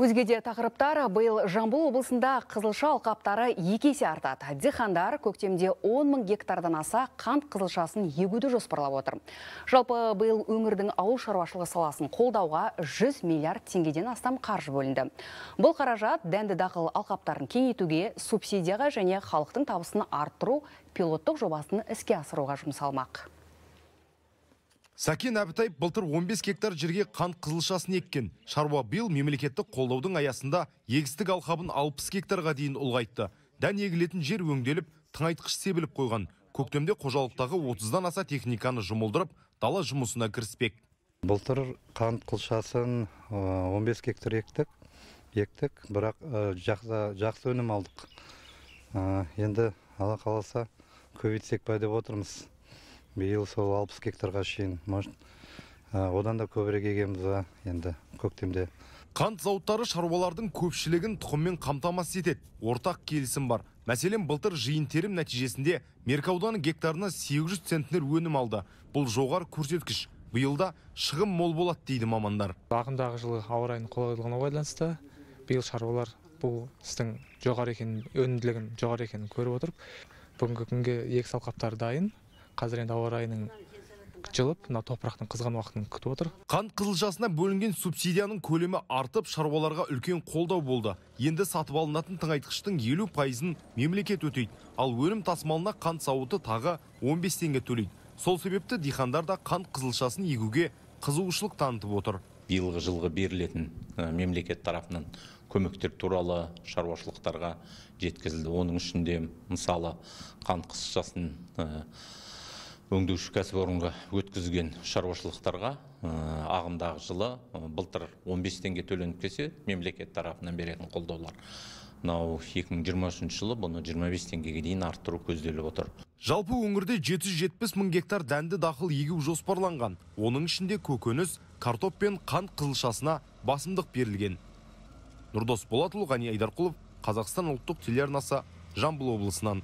Өзге де тақырыптар биыл Жамбыл облысында қызылша алқаптары екі есе артады. Дихандар көктемде 10 мың гектардан аса қант қызылшасын егуді жоспарлап отыр. Жалпы биыл өңірдің ауыл шаруашылығы саласын қолдауға 100 миллиард теңгеден астам қаржы бөлінді. Бұл қаражат дәнді дақыл алқаптарын кеңейтуге, субсидияға және халықтың табысын арттыру пилоттық жобасын іске асыруға жұмсалмақ. Сәкен Әбітаев былтыр 15 гектар жерге қант қызылшасын еккен. Шаруа биыл мемлекеттік қолдаудың аясында егістік алқабын 60 гектарға дейін ұлғайтты. Дән егілетін жер өңделіп, тыңайтқыш себіліп қойған. Көктемде қожалықтағы 30-дан аса техниканы жұмылдырып, дала жұмысына кіріспек. Былтыр қант қызылшасын 15 гектар ектік, ектік, бірақ жақсы, жақсы өнім алдық. Енді ала қаласа көбейтсек па деп отырмыз биыл сол 60 гектарға шейін. Может одан да көбірек егеміз енді көктемде? Қант зауыттары шаруалардың көпшілігін тұқыммен қамтамасыз етеді. Ортақ келісім бар. Мәселен былтыр жиын терім нәтижесінде меркі ауданы гектарына 800 центнер өнім алды. Бұл жоғары көрсеткіш. Биылда шығым мол болады дейді мамандар. Ағымдағы жылы ауа райының қолайлылығына байланысты биыл шаруалар бұл істің жоғары екенін өнімділігін жоғары екенін көріп отырып бүгінгі күнге егіс алқаптары дайын. Қазір енді ауа райының жылып мына топырақтың қызған уақытын күтіп отыр. Қант қызылшасына бөлінген субсидияның көлемі артып шаруаларға үлкен қолдау болды. Енді сатып алынатын тыңайтқыштың елу пайызын мемлекет өтейді. Ал өнім тасымалына қант зауыты тағы 15 теңге төлейді. Сол себепті диқандар да қант қызылшасын егуге қызығушылық танытып отыр. Биылғы жылғы берілетін мемлекет тарапынан көмектер туралы шаруашылықтарға жеткізілді. Оның ішінде мысалы қант қызылшасын өңдеуші кәсіпорынға өткізген шаруашылықтарға ағымдағы жылы былтыр 15 теңге төленіп келсе мемлекет тарапынан беретін қолдаулар. Мынау 2023 жылы бұны 25 теңгеге дейін арттыру көзделіп отыр. Жалпы өңірде 770 мың гектар дәнді дақыл егу жоспарланған. Оның ішінде көкөніс картоп пен қант қызылшасына басымдық берілген. Нұрдос болатұлы ғани айдарқұлов қазақстан ұлттық телеарнасы жамбыл облысынан.